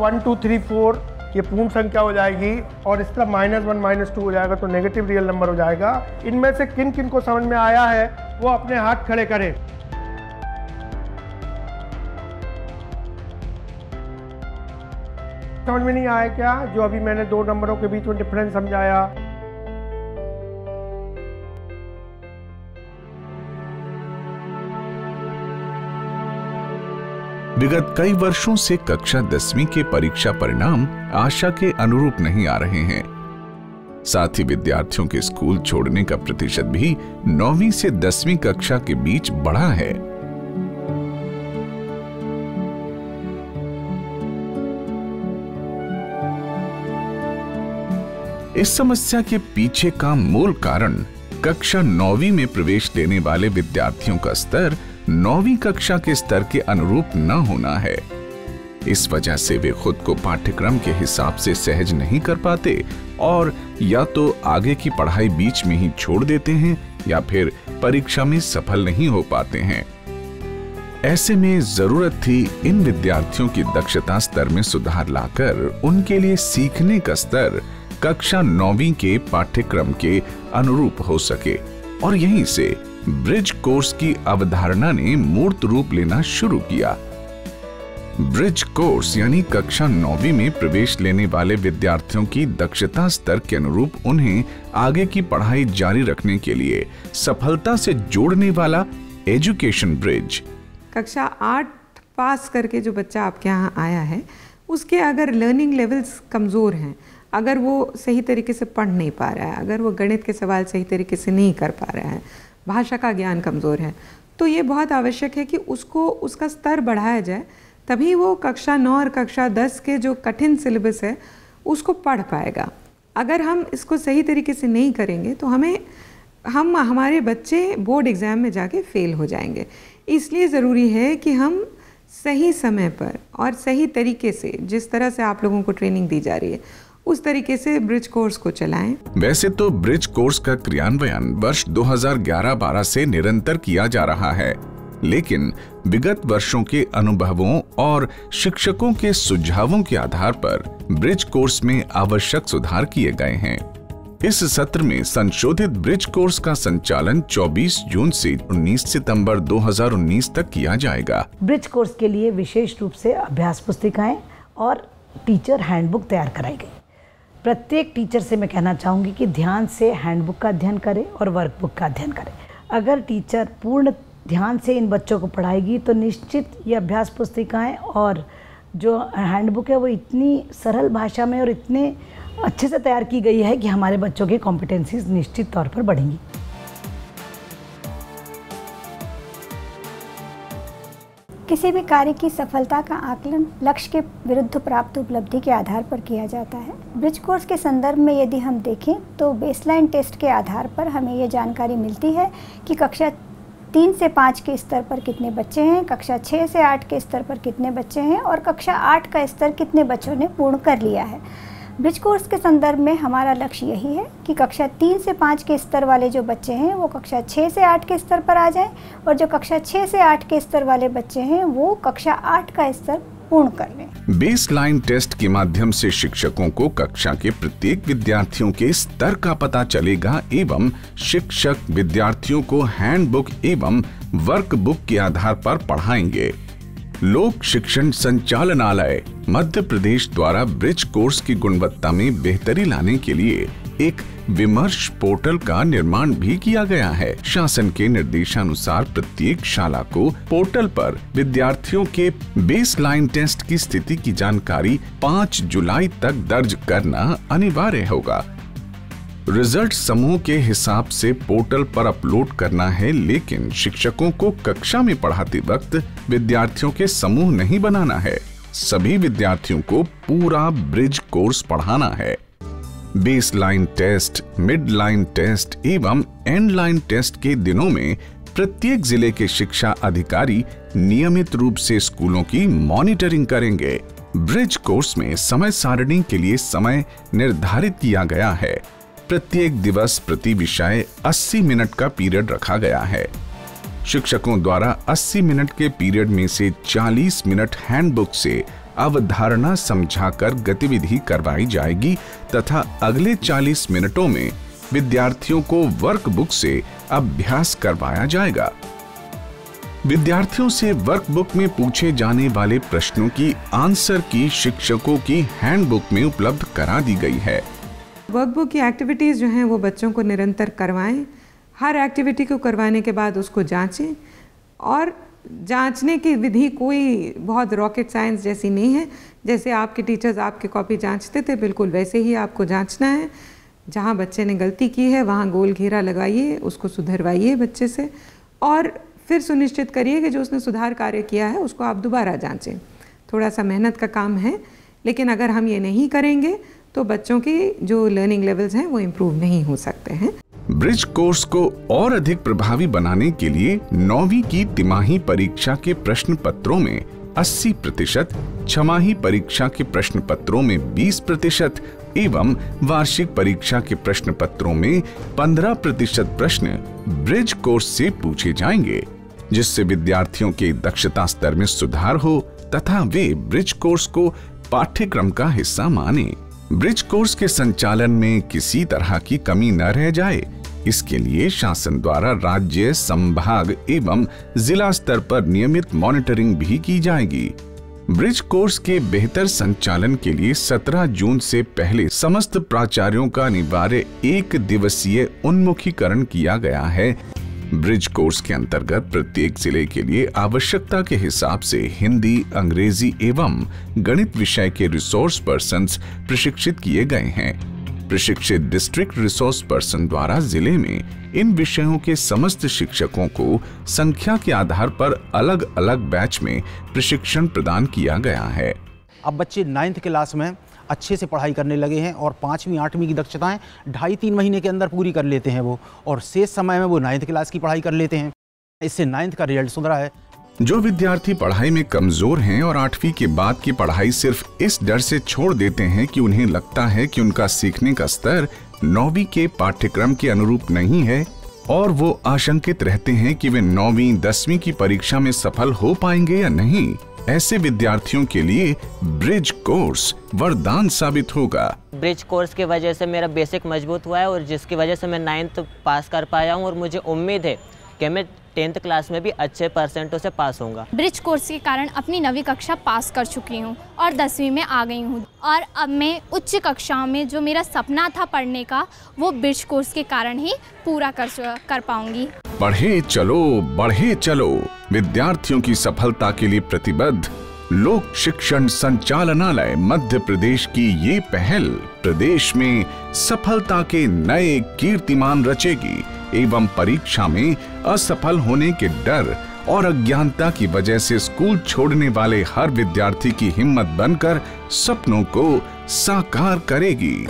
One, to, three, four, ये पूर्ण संख्या हो जाएगी और इस तरह माइनस वन, माइनस टू हो जाएगा तो नेगेटिव रियल नंबर हो जाएगा। इनमें से किन किन को समझ में आया है, वो अपने हाथ खड़े करें। समझ में नहीं आया क्या? जो अभी मैंने दो नंबरों के बीच में डिफरेंस समझाया। विगत कई वर्षों से कक्षा दसवीं के परीक्षा परिणाम आशा के अनुरूप नहीं आ रहे हैं। साथ ही विद्यार्थियों के स्कूल छोड़ने का प्रतिशत भी नौवीं से दसवीं कक्षा के बीच बढ़ा है। इस समस्या के पीछे का मूल कारण कक्षा नौवीं में प्रवेश लेने वाले विद्यार्थियों का स्तर नौवीं कक्षा के स्तर के अनुरूप न होना है। इस वजह से वे खुद को पाठ्यक्रम के हिसाब से सहज नहीं कर पाते और या तो आगे की पढ़ाई बीच में ही छोड़ देते हैं या फिर परीक्षा में सफल नहीं हो पाते हैं। ऐसे में ज़रूरत थी इन विद्यार्थियों की दक्षता स्तर में सुधार लाकर उनके लिए सीखने का स्तर कक्षा नौवीं के पाठ्यक्रम के अनुरूप हो सके और यहीं से ब्रिज कोर्स की अवधारणा ने मूर्त रूप लेना शुरू किया। ब्रिज कोर्स यानी कक्षा नौवीं में प्रवेश लेने वाले विद्यार्थियों की दक्षता स्तर के अनुरूप उन्हें आगे की पढ़ाई जारी रखने के लिए सफलता से जोड़ने वाला एजुकेशन ब्रिज। कक्षा आठ पास करके जो बच्चा आपके यहाँ आया है, उसके अगर लर्निंग लेवल्स कमज़ोर हैं, अगर वो सही तरीके से पढ़ नहीं पा रहा है, अगर वो गणित के सवाल सही तरीके से नहीं कर पा रहा है भाषा का ज्ञान कमज़ोर है। तो ये बहुत आवश्यक है कि उसको, उसका स्तर बढ़ाया जाए, तभी वो कक्षा नौ और कक्षा दस के जो कठिन सिलेबस है, उसको पढ़ पाएगा। अगर हम इसको सही तरीके से नहीं करेंगे तो हमें, हम, हमारे बच्चे बोर्ड एग्ज़ाम में जाके फेल हो जाएँगे। इसलिए ज़रूरी है कि हम सही समय पर और सही तरीके से, जिस तरह से आप लोगों को ट्रेनिंग दी जा रही है उस तरीके से ब्रिज कोर्स को चलाएँ। वैसे तो ब्रिज कोर्स का क्रियान्वयन वर्ष 2011-12 से निरंतर किया जा रहा है। लेकिन विगत वर्षों के अनुभवों और शिक्षकों के सुझावों के आधार पर ब्रिज कोर्स में आवश्यक सुधार किए गए हैं। इस सत्र में संशोधित ब्रिज कोर्स का संचालन 24 जून से 19 सितंबर 2019 तक किया जाएगा। ब्रिज कोर्स के लिए विशेष रूप से अभ्यास पुस्तिकाएँ और टीचर हैंडबुक तैयार कराई गई। प्रत्येक टीचर से मैं कहना चाहूँगी कि ध्यान से हैंडबुक का अध्ययन करें और वर्कबुक का अध्ययन करें। अगर टीचर पूर्ण ध्यान से इन बच्चों को पढ़ाएगी तो निश्चित ये अभ्यास पुस्तिकाएँ और जो हैंडबुक है वो इतनी सरल भाषा में और इतने अच्छे से तैयार की गई है कि हमारे बच्चों के कॉम्पिटेंसीज निश्चित तौर पर बढ़ेंगी। किसी भी कार्य की सफलता का आकलन लक्ष्य के विरुद्ध प्राप्त उपलब्धि के आधार पर किया जाता है। ब्रिज कोर्स के संदर्भ में यदि हम देखें तो बेसलाइन टेस्ट के आधार पर हमें ये जानकारी मिलती है कि कक्षा तीन से पाँच के स्तर पर कितने बच्चे हैं, कक्षा छः से आठ के स्तर पर कितने बच्चे हैं और कक्षा आठ का स्तर कितने बच्चों ने पूर्ण कर लिया है। ब्रिज कोर्स के संदर्भ में हमारा लक्ष्य यही है कि कक्षा तीन से पाँच के स्तर वाले जो बच्चे हैं, वो कक्षा छः से आठ के स्तर पर आ जाएँ और जो कक्षा छः से आठ के स्तर वाले बच्चे हैं, वो कक्षा आठ का स्तर पूर्ण कर लें। बेस लाइन टेस्ट के माध्यम से शिक्षकों को कक्षा के प्रत्येक विद्यार्थियों के स्तर का पता चलेगा एवं शिक्षक विद्यार्थियों को हैंडबुक एवं वर्कबुक के आधार पर पढ़ाएँगे। लोक शिक्षण संचालनालय मध्य प्रदेश द्वारा ब्रिज कोर्स की गुणवत्ता में बेहतरी लाने के लिए एक विमर्श पोर्टल का निर्माण भी किया गया है। शासन के निर्देशानुसार प्रत्येक शाला को पोर्टल पर विद्यार्थियों के बेस लाइन टेस्ट की स्थिति की जानकारी 5 जुलाई तक दर्ज करना अनिवार्य होगा। रिज़ल्ट समूह के हिसाब से पोर्टल पर अपलोड करना है, लेकिन शिक्षकों को कक्षा में पढ़ाते वक्त विद्यार्थियों के समूह नहीं बनाना है। सभी विद्यार्थियों को पूरा ब्रिज कोर्स पढ़ाना है। Base line test mid line test एवं एंड लाइन टेस्ट के दिनों में प्रत्येक ज़िले के शिक्षा अधिकारी नियमित रूप से स्कूलों की मॉनिटरिंग करेंगे। ब्रिज कोर्स में समय सारणी के लिए समय निर्धारित किया गया है। प्रत्येक दिवस प्रति विषय 80 मिनट का पीरियड रखा गया है। शिक्षकों द्वारा 80 मिनट के पीरियड में से 40 मिनट हैंडबुक से अवधारणा समझाकर गतिविधि करवाई जाएगी तथा अगले 40 मिनटों में विद्यार्थियों को वर्कबुक से अभ्यास करवाया जाएगा। विद्यार्थियों से वर्कबुक में पूछे जाने वाले प्रश्नों की आंसर की शिक्षकों की हैंडबुक में उपलब्ध करा दी गई है। वर्कबुक की एक्टिविटीज़ जो हैं वो बच्चों को निरंतर करवाएँ। हर एक्टिविटी को करवाने के बाद उसको जांचें। और जांचने की विधि कोई बहुत रॉकेट साइंस जैसी नहीं है। जैसे आपके टीचर्स आपके कॉपी जांचते थे, बिल्कुल वैसे ही आपको जांचना है। जहाँ बच्चे ने गलती की है, वहाँ गोल घेरा लगाइए, उसको सुधरवाइए बच्चे से। और फिर सुनिश्चित करिए कि जो उसने सुधार कार्य किया है, उसको आप दोबारा जांचें। थोड़ा सा मेहनत का काम है, लेकिन अगर हम ये नहीं करेंगे तो बच्चों के जो लर्निंग लेवल्स हैं, वो इम्प्रूव नहीं हो सकते हैं। ब्रिज कोर्स को और अधिक प्रभावी बनाने के लिए नौवीं की तिमाही परीक्षा के प्रश्न पत्रों में 80 प्रतिशत, छमाही परीक्षा के प्रश्न पत्रों में 20 प्रतिशत एवं वार्षिक परीक्षा के प्रश्न पत्रों में 15 प्रतिशत प्रश्न ब्रिज कोर्स से पूछे जाएँगे, जिससे विद्यार्थियों के दक्षता स्तर में सुधार हो तथा वे ब्रिज कोर्स को पाठ्यक्रम का हिस्सा माने। ब्रिज कोर्स के संचालन में किसी तरह की कमी न रह जाए। इसके लिए शासन द्वारा राज्य, संभाग एवं जिला स्तर पर नियमित मॉनिटरिंग भी की जाएगी। ब्रिज कोर्स के बेहतर संचालन के लिए 17 जून से पहले समस्त प्राचार्यों का अनिवार्य एक दिवसीय उन्मुखीकरण किया गया है। ब्रिज कोर्स के अंतर्गत प्रत्येक ज़िले के लिए आवश्यकता के हिसाब से हिंदी, अंग्रेज़ी एवं गणित विषय के रिसोर्स पर्सन प्रशिक्षित किए गए हैं। प्रशिक्षित डिस्ट्रिक्ट रिसोर्स पर्सन द्वारा ज़िले में इन विषयों के समस्त शिक्षकों को संख्या के आधार पर अलग अलग बैच में प्रशिक्षण प्रदान किया गया है। अब बच्चे नाइन्थ क्लास में अच्छे से पढ़ाई करने लगे हैं और पाँचवीं, आठवीं की दक्षताएँ ढाई, तीन महीने के अंदर पूरी कर लेते हैं वो और शेष समय में वो नाइन्थ क्लास की पढ़ाई कर लेते हैं। इससे नाइन्थ का रिज़ल्ट सुधरा है। जो विद्यार्थी पढ़ाई में कमज़ोर हैं और आठवीं के बाद की पढ़ाई सिर्फ़ इस डर से छोड़ देते हैं कि उन्हें लगता है कि उनका सीखने का स्तर नौवीं के पाठ्यक्रम के अनुरूप नहीं है और वो आशंकित रहते हैं कि वे नौवीं, दसवीं की परीक्षा में सफल हो पाएँगे या नहीं। ऐसे विद्यार्थियों के लिए ब्रिज कोर्स वरदान साबित होगा। ब्रिज कोर्स की वजह से मेरा बेसिक मज़बूत हुआ है और जिसकी वजह से मैं नाइन्थ पास कर पाया हूँ और मुझे उम्मीद है कि मैं टेंथ क्लास में भी अच्छे परसेंटों से पास होऊँगा। ब्रिज कोर्स के कारण अपनी नवी कक्षा पास कर चुकी हूँ और दसवीं में आ गई हूँ। और अब मैं उच्च कक्षाओं में जो मेरा सपना था पढ़ने का वो ब्रिज कोर्स के कारण ही पूरा कर कर पाऊँगी। बढ़े चलो बढ़े चलो। विद्यार्थियों की सफलता के लिए प्रतिबद्ध लोक शिक्षण संचालनालय मध्य प्रदेश की ये पहल प्रदेश में सफलता के नए कीर्तिमान रचेगी। एवं परीक्षा में असफल होने के डर और अज्ञानता की वजह से स्कूल छोड़ने वाले हर विद्यार्थी की हिम्मत बनकर सपनों को साकार करेगी।